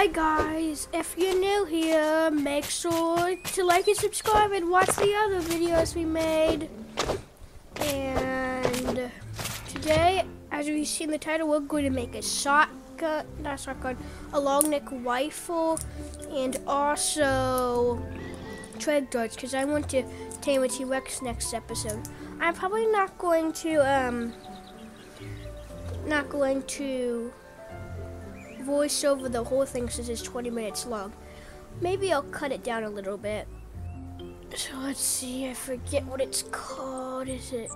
Hi guys, if you're new here, make sure to like and subscribe and watch the other videos we made. And today, as we see in the title, we're going to make a shotgun, not a shotgun, a long neck rifle, and also tranq darts, because I want to tame a T-Rex next episode. I'm probably not going to, um, not going to voice over the whole thing since it's 20 minutes long. Maybe I'll cut it down a little bit. So let's see, I forget what it's called. Is it?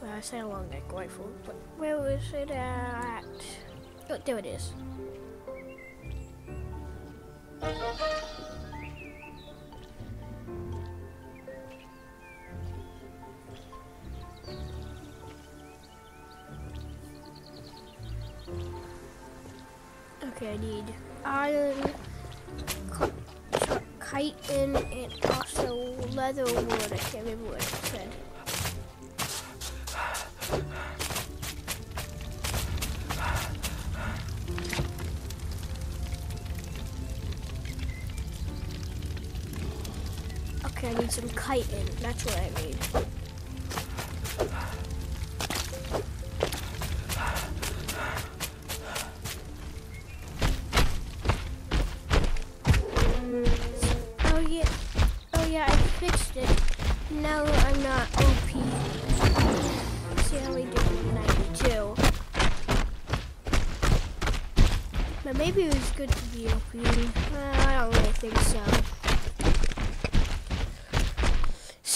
Well, I say a long neck rifle, but where was it at? Oh, there it is. Can't remember what. Okay, I need some chitin. That's what I need.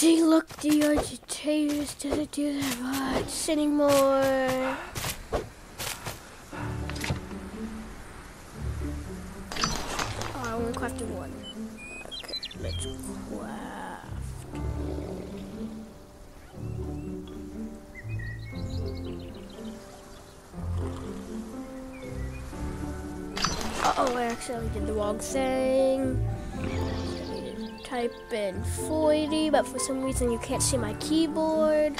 See, look, the agitators doesn't do that much anymore. Oh, I only crafted one. Okay, let's craft. Uh oh, I actually did the wrong thing. Type in 40, but for some reason you can't see my keyboard.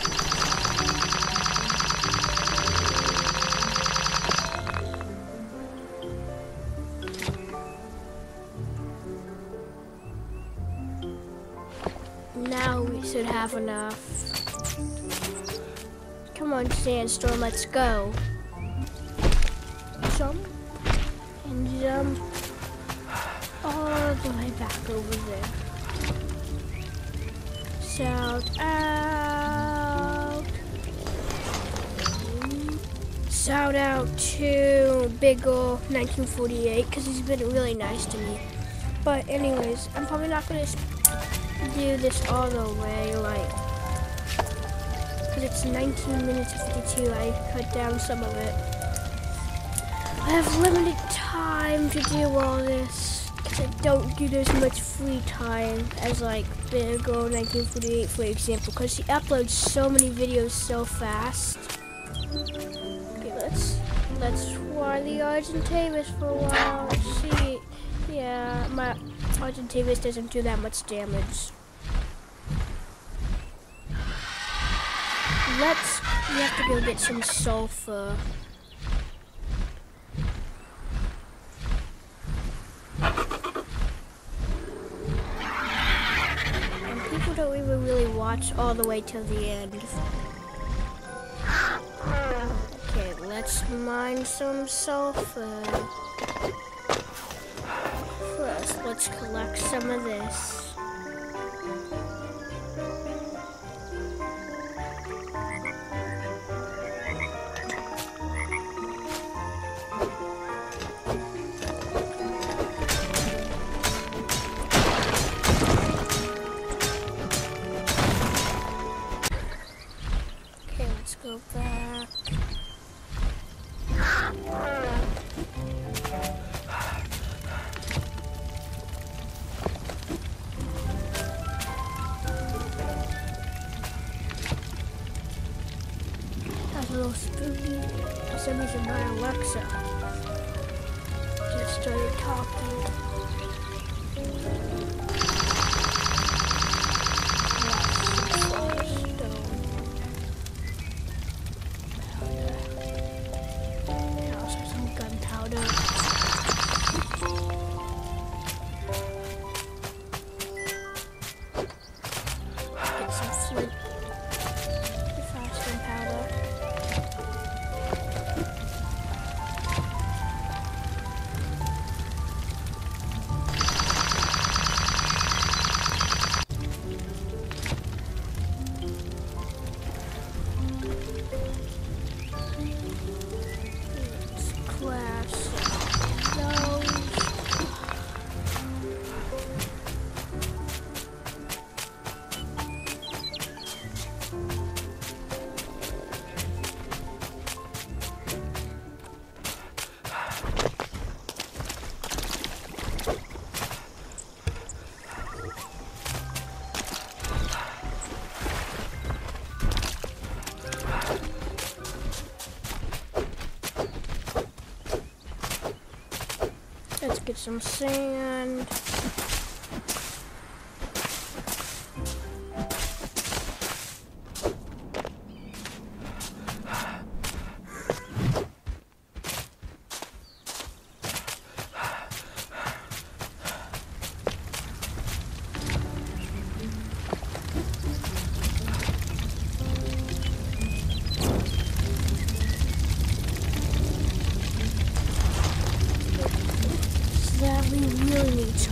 Now we should have enough. Come on, Sandstorm, let's go. Jump and jump all the way back over there. Shout out. Shout out to Big Ol' 1948 because he's been really nice to me. But anyways, I'm probably not gonna do this all the way, like, because it's 19 minutes and 52. I cut down some of it. I have limited time to do all this I don't get as much free time as like Big Ol' 1948, for example, because she uploads so many videos so fast. Okay, let's let's try the Argentavis for a while. See, yeah, my Argentavis doesn't do that much damage. Let's. We have to go get some sulfur. Really watch all the way till the end. Okay, let's mine some sulfur. First, let's collect some of this. That's a little spooky. Reason, my Alexa just started talking. Now some sand.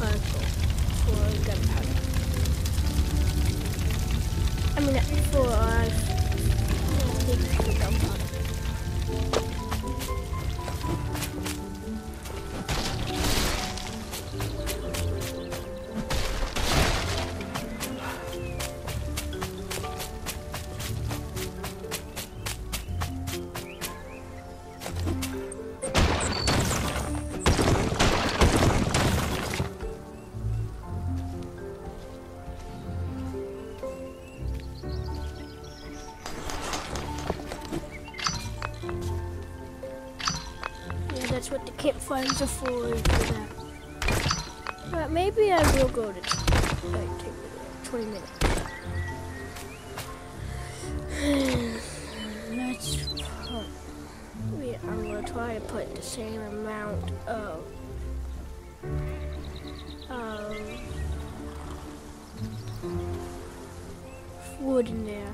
Really that. But maybe I will go to like take 20 minutes. Let's. put- Wait, I'm gonna try to put the same amount of. Um, wood in there.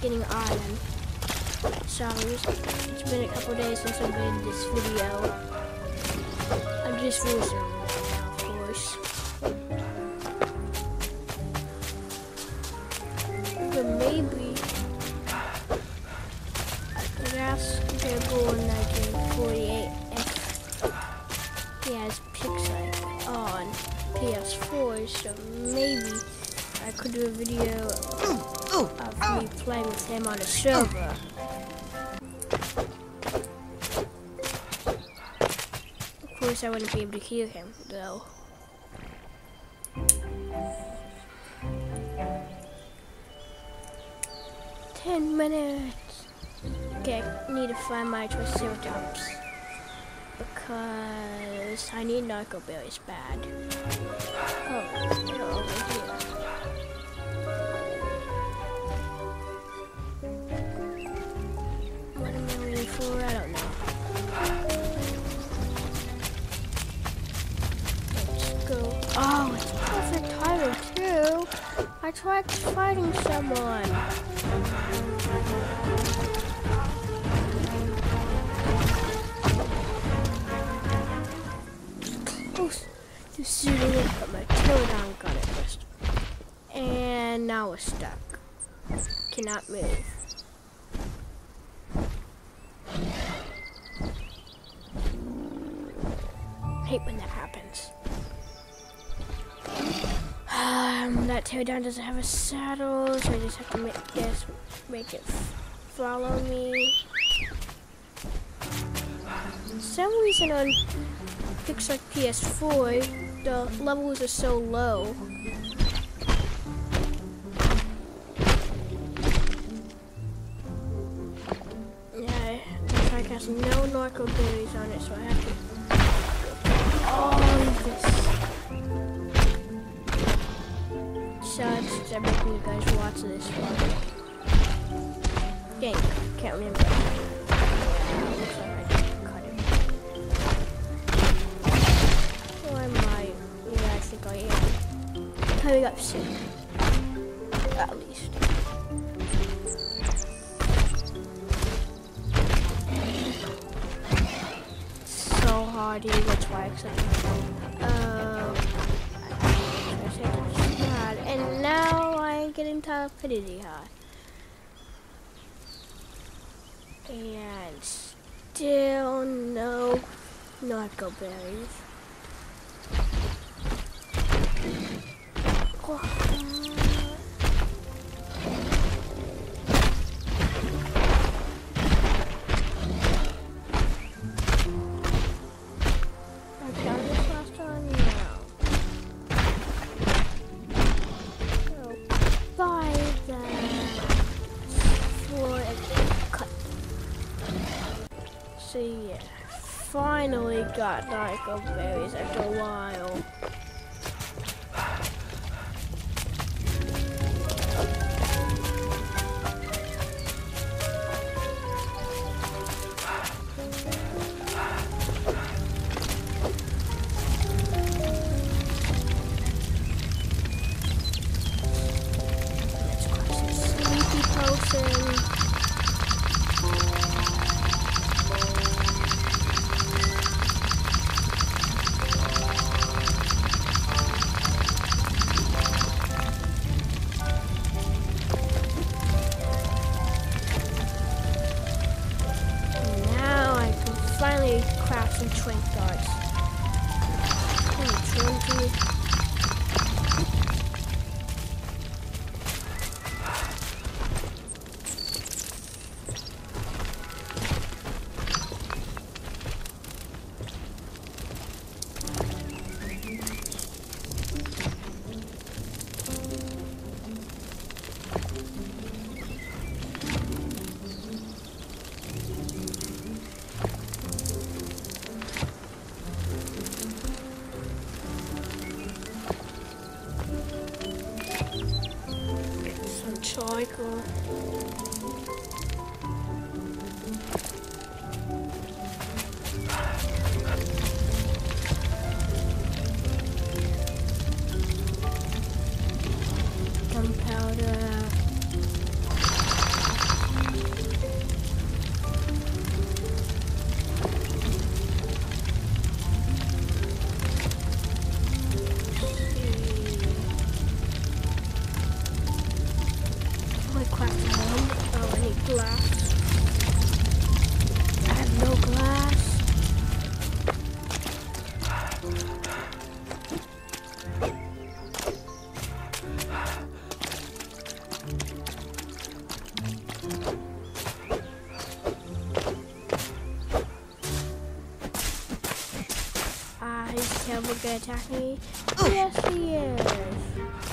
Getting iron. Sorry, it's been a couple days since I made this video. I'm just resuming it now, of course. I wouldn't be able to hear him, though. Ten minutes. Okay, I need to find my Triceratops. Because I need narco berries bad. Oh, they're over here. Oh, it's perfect timing too. I tried fighting someone. Close to shooting it, but my toe down got it first. And now we're stuck. Cannot move. hate when that happens. Um, that down doesn't have a saddle, so I just have to make this, make it follow me. Some reason on PixARK PS4, the levels are so low. Yeah, the track has no narco berries on it, so I have to of this. Sucks, I'm you guys watch this one. Can't remember. I am I? Yeah, I think I am. Up. At least. So hard, dude. That's why And now I get into Infinity High. And still no narco berries. I've got narco berries after a while. Gunpowder. Terrible gonna attack me. Oh. Yes, he is.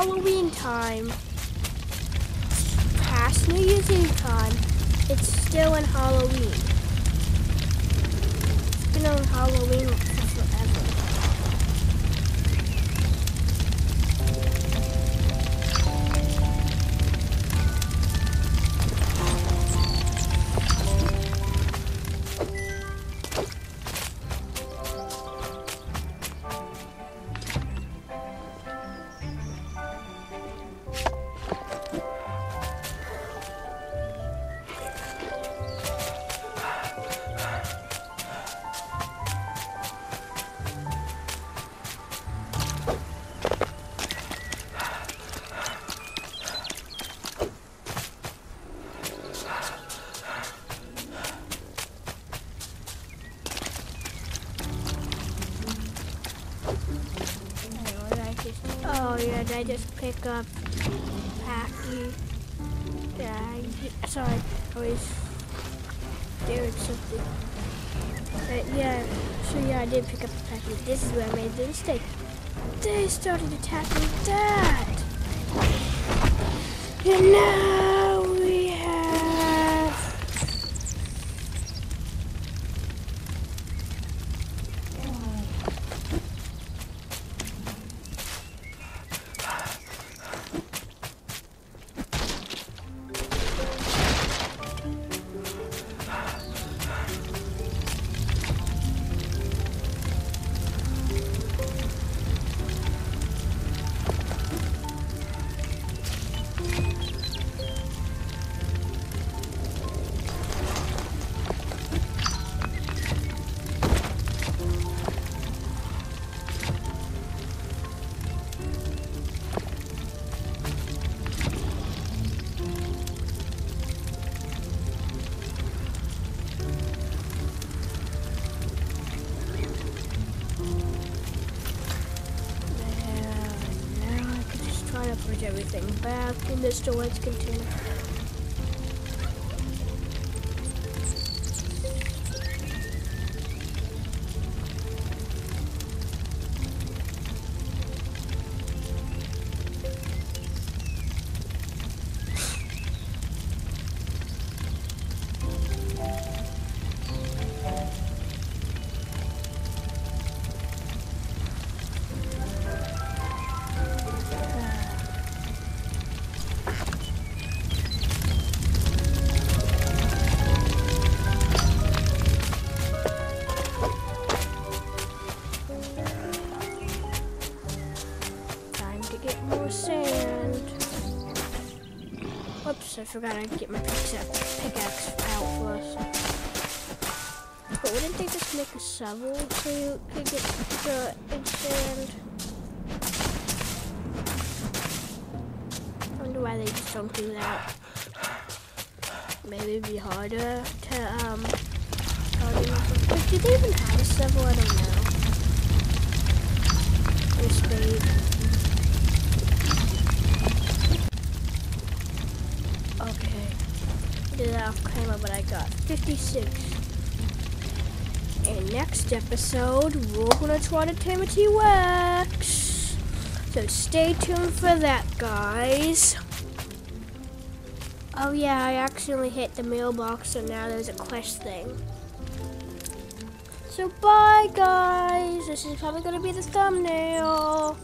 Halloween time, past New Year's Eve time, it's still in Halloween. It's been on Halloween pick up Packy? Yeah, sorry, I was doing something. But yeah, so yeah, I did pick up Packy. This is where I made the mistake. They started attacking Dad. And now back in the storage forgot I'd get my pickaxe, out first. But wouldn't they just make a shovel so you could get the and sand? I wonder why they just don't do that. Maybe it'd be harder to, um. But do they even have a shovel? I don't know. Okay. Did that off camera, but I got 56. And next episode, we're gonna try to tame a T-Rex. So stay tuned for that, guys. Oh yeah, I accidentally hit the mailbox, so now there's a quest thing. So bye, guys. This is probably gonna be the thumbnail.